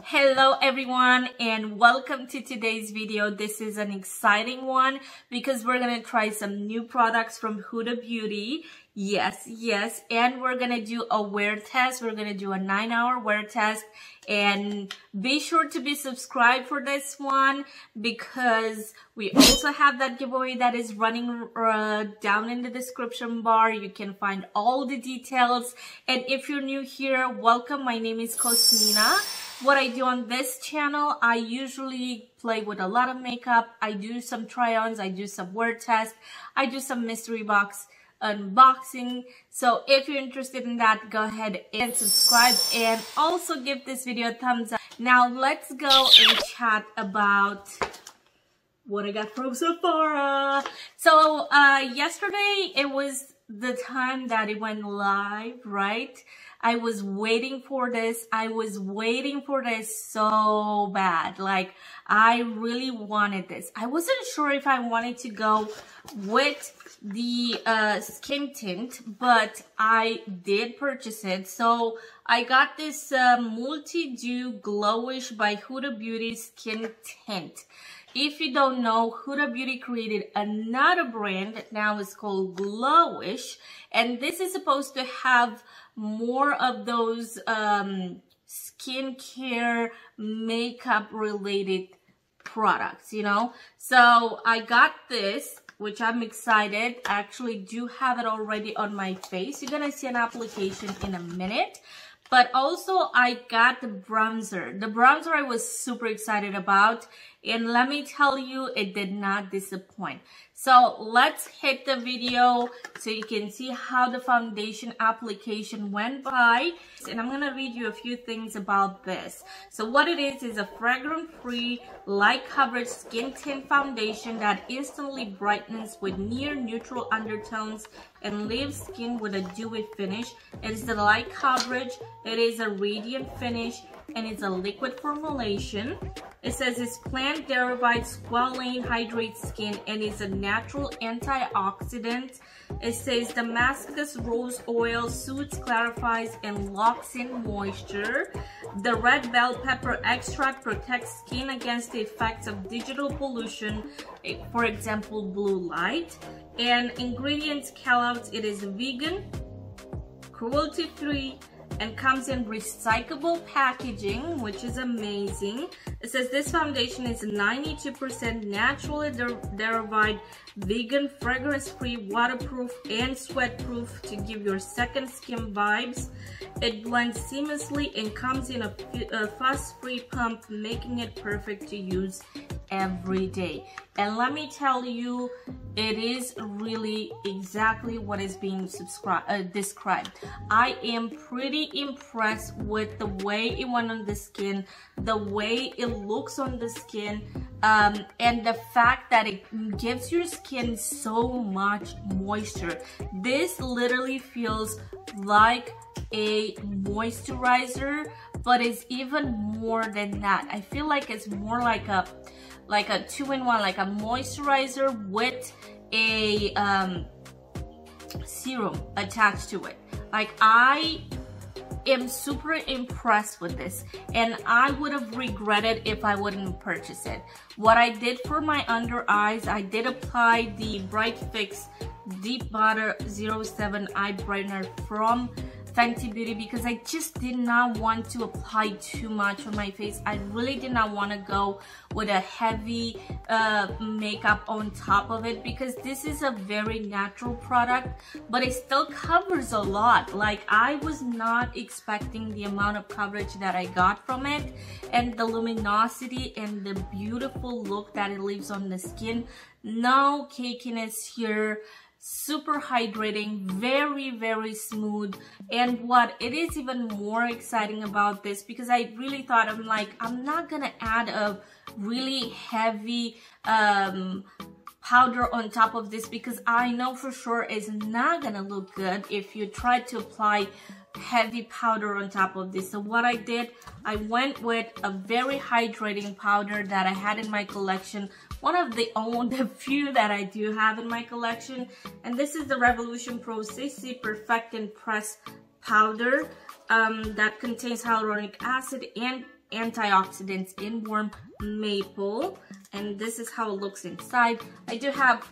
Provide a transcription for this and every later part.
Hello everyone and welcome to today's video. This is an exciting one because we're going to try some new products from Huda Beauty. Yes, yes. And we're going to do a wear test. We're going to do a nine hour wear test and be sure to be subscribed for this one because we also have that giveaway that is running uh, down in the description bar. You can find all the details. And if you're new here, welcome. My name is Cosmina what I do on this channel, I usually play with a lot of makeup. I do some try-ons, I do some word tests, I do some mystery box unboxing. So if you're interested in that, go ahead and subscribe and also give this video a thumbs up. Now let's go and chat about what I got from Sephora. So uh, yesterday it was the time that it went live, right? I was waiting for this. I was waiting for this so bad. Like, I really wanted this. I wasn't sure if I wanted to go with the uh, skin tint, but I did purchase it. So, I got this uh, Multi-Dew Glowish by Huda Beauty Skin Tint. If you don't know, Huda Beauty created another brand that now is called Glowish. And this is supposed to have more of those um, skincare, makeup related products, you know? So I got this, which I'm excited. I actually do have it already on my face. You're gonna see an application in a minute. But also I got the bronzer. The bronzer I was super excited about. And let me tell you, it did not disappoint. So let's hit the video so you can see how the foundation application went by. And I'm to read you a few things about this. So what it is is a fragrance-free, light coverage skin tint foundation that instantly brightens with near neutral undertones and leaves skin with a dewy finish. It is the light coverage, it is a radiant finish, and it's a liquid formulation. It says it's plant derived squalane hydrates skin and is a natural antioxidant. It says Damascus rose oil soothes, clarifies, and locks in moisture. The red bell pepper extract protects skin against the effects of digital pollution, eh, for example, blue light. And ingredients callouts, it is vegan, cruelty-free, and comes in recyclable packaging, which is amazing. It says this foundation is 92% naturally der derived, vegan, fragrance-free, waterproof, and sweat-proof to give your second skin vibes. It blends seamlessly and comes in a, a fuss-free pump, making it perfect to use every day. And let me tell you, it is really exactly what is being uh, described. I am pretty impressed with the way it went on the skin, the way it looks on the skin, um, and the fact that it gives your skin so much moisture. This literally feels like a moisturizer, but it's even more than that. I feel like it's more like a like a two-in-one, like a moisturizer with a um, serum attached to it. Like I am super impressed with this and I would have regretted if I wouldn't purchase it. What I did for my under eyes, I did apply the Bright Fix Deep Butter 07 Eye Brightener from Fenty Beauty because I just did not want to apply too much on my face. I really did not want to go with a heavy uh, makeup on top of it because this is a very natural product but it still covers a lot. Like I was not expecting the amount of coverage that I got from it and the luminosity and the beautiful look that it leaves on the skin. No cakiness here super hydrating very very smooth and what it is even more exciting about this because I really thought I'm like I'm not gonna add a really heavy um, powder on top of this because I know for sure it's not gonna look good if you try to apply heavy powder on top of this. So what I did, I went with a very hydrating powder that I had in my collection. One of the only the few that I do have in my collection. And this is the Revolution Pro CC Perfect and Press powder. um, that contains hyaluronic acid and antioxidants in warm maple. And this is how it looks inside. I do have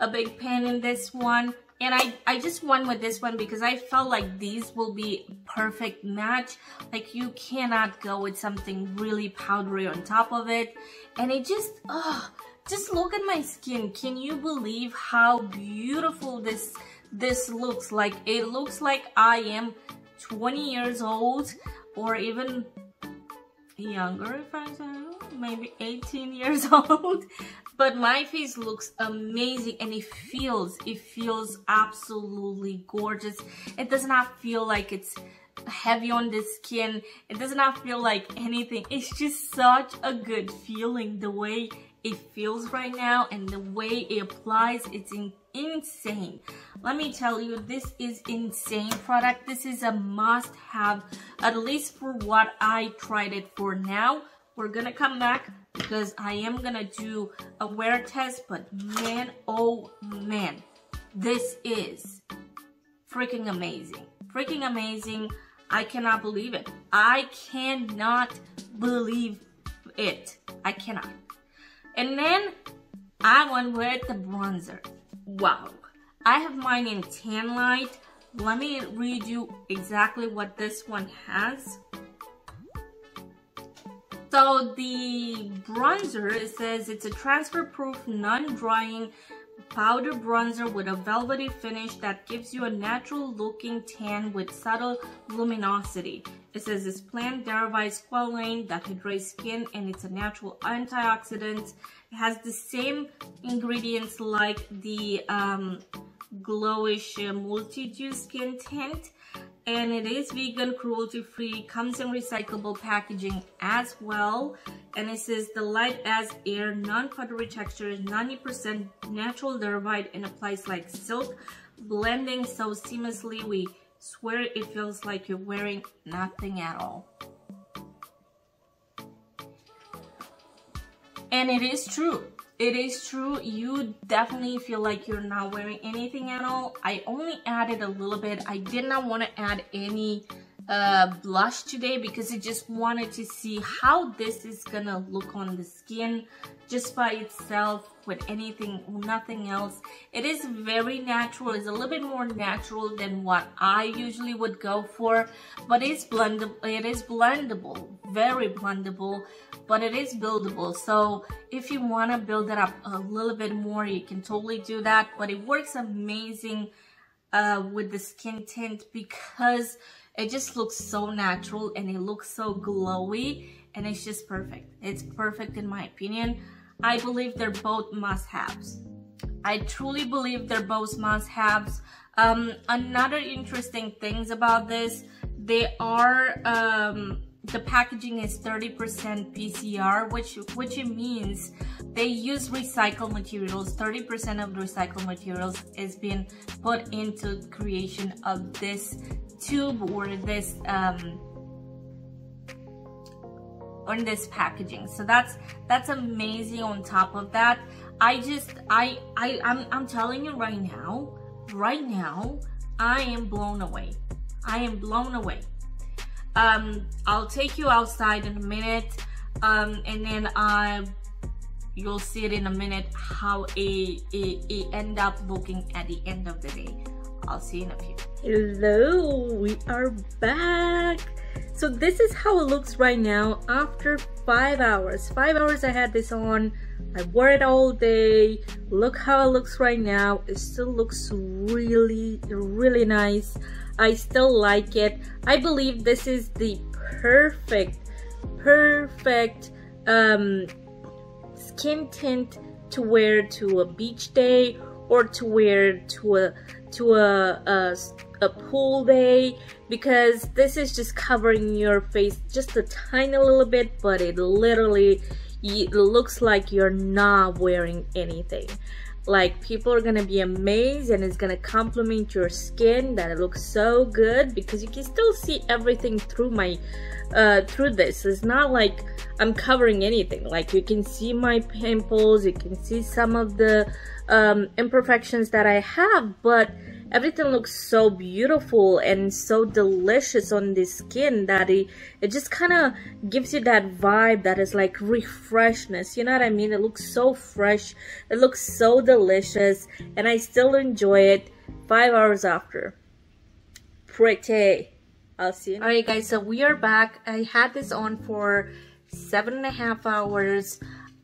a big pan in this one. And I, I just went with this one because I felt like these will be perfect match. Like you cannot go with something really powdery on top of it. And it just, oh, just look at my skin. Can you believe how beautiful this this looks like? It looks like I am 20 years old or even younger if I say maybe 18 years old but my face looks amazing and it feels it feels absolutely gorgeous. It does not feel like it's heavy on the skin. It does not feel like anything. It's just such a good feeling the way it feels right now and the way it applies. It's in insane. Let me tell you this is insane product. This is a must have at least for what i tried it for. Now we're gonna come back because I am gonna do a wear test, but man, oh man, this is freaking amazing. Freaking amazing. I cannot believe it. I cannot believe it. I cannot. And then I went with the bronzer. Wow. I have mine in tan light. Let me read you exactly what this one has. So the bronzer, it says it's a transfer-proof, non-drying powder bronzer with a velvety finish that gives you a natural looking tan with subtle luminosity. It says it's plant-derived squalane that hydrates skin and it's a natural antioxidant. It has the same ingredients like the um, Glowish Multi-Dew Skin Tint and it is vegan, cruelty free, comes in recyclable packaging as well. And it says the light as air, non-powdery texture, 90% natural derived and applies like silk, blending so seamlessly we swear it feels like you're wearing nothing at all. And it is true it is true you definitely feel like you're not wearing anything at all. I only added a little bit. I did not want to add any uh, blush today because I just wanted to see how this is gonna look on the skin just by itself with anything, nothing else. It is very natural. It's a little bit more natural than what I usually would go for, but it's blendable. It is blendable, very blendable, but it is buildable. So if you want to build it up a little bit more, you can totally do that. But it works amazing uh, with the skin tint because it just looks so natural and it looks so glowy and it's just perfect. It's perfect in my opinion. I believe they're both must-haves. I truly believe they're both must-haves. Um, another interesting things about this, they are, um, the packaging is 30% PCR, which, which it means they use recycled materials. 30% of the recycled materials is being put into creation of this tube or this um, on this packaging. So that's that's amazing on top of that. I just I I I'm, I'm telling you right now right now I am blown away. I am blown away. Um I'll take you outside in a minute um and then I you'll see it in a minute how it, it, it end up looking at the end of the day. I'll see you in a few. Hello, we are back. So this is how it looks right now after five hours. Five hours I had this on. I wore it all day. Look how it looks right now. It still looks really, really nice. I still like it. I believe this is the perfect, perfect um, skin tint to wear to a beach day or to wear to a to a, a a pool day because this is just covering your face just a tiny little bit but it literally it looks like you're not wearing anything. Like people are gonna be amazed and it's gonna compliment your skin that it looks so good because you can still see everything through my uh, through this. It's not like I'm covering anything. Like you can see my pimples you can see some of the um, imperfections that I have but everything looks so beautiful and so delicious on the skin that it, it just kind of gives you that vibe that is like refreshness you know what i mean? It looks so fresh it looks so delicious and i still enjoy it five hours after. Pretty. I'll see you all right guys so we are back. I had this on for seven and a half hours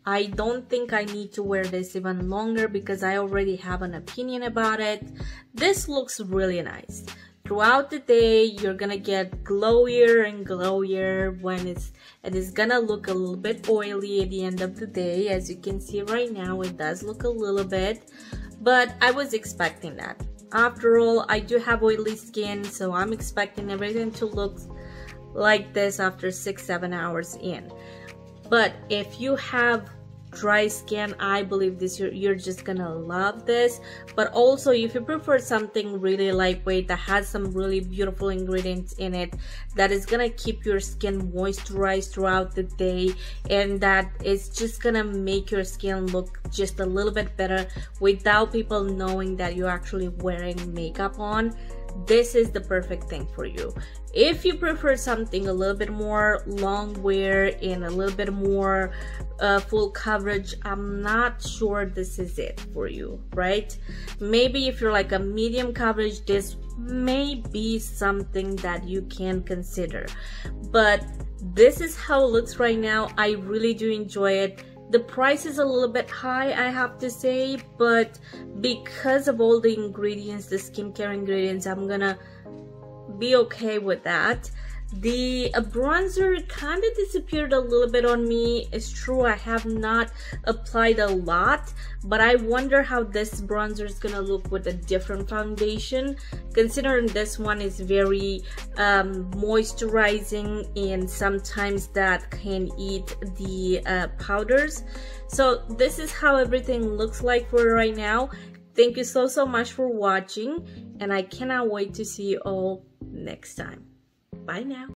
I don't think I need to wear this even longer because I already have an opinion about it. This looks really nice. Throughout the day, you're gonna get glowier and glowier when it's, it is gonna look a little bit oily at the end of the day. As you can see right now, it does look a little bit, but I was expecting that. After all, I do have oily skin, so I'm expecting everything to look like this after six, seven hours in. But if you have dry skin i believe this you're, you're just gonna love this. But also if you prefer something really lightweight that has some really beautiful ingredients in it that is gonna keep your skin moisturized throughout the day and that is just gonna make your skin look just a little bit better without people knowing that you're actually wearing makeup on this is the perfect thing for you. If you prefer something a little bit more long wear and a little bit more uh, full coverage i'm not sure this is it for you right? Maybe if you're like a medium coverage this may be something that you can consider. But this is how it looks right now. I really do enjoy it the price is a little bit high I have to say but because of all the ingredients the skincare ingredients I'm gonna be okay with that the bronzer kind of disappeared a little bit on me. It's true i have not applied a lot but i wonder how this bronzer is gonna look with a different foundation considering this one is very um, moisturizing and sometimes that can eat the uh, powders. So this is how everything looks like for right now. Thank you so so much for watching and i cannot wait to see you all next time Bye now.